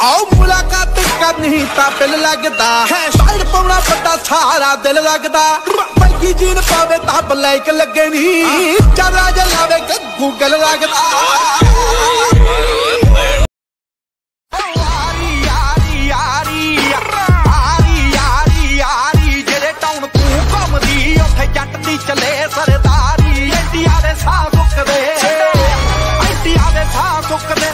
ਆਓ ਮੁਲਾਕਾਤ ਕਰਨੀ ਤਾਂ ਪਿਲ ਲੱਗਦਾ ਹੈ ਸਾਈਡ ਪਾਉਣਾ ਵੱਡਾ ਸਾਰਾ ਦਿਲ ਲੱਗਦਾ ਬਲਕੀ ਜੀਨ ਪਾਵੇ ਤਾਂ ਬਲੈਕ ਲੱਗੇ ਨਹੀਂ ਚੱਲ ਰਾਜ ਲਾਵੇ ਗੱਗੂ ਗੱਲ ਲੱਗਦਾ ਚੱਲੇ ਸਰਦਾਰੀ ਇੰਡੀਆ ਦੇ ਸਾਹ ਸੁੱਕਦੇ ਇੰਡੀਆ ਦੇ ਸਾਹ ਸੁੱਕਦੇ